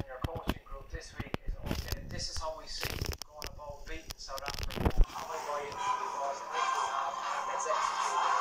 in your coaching group this week is okay, this is how we see going about beating South Africa. How we buy into the we have, let's execute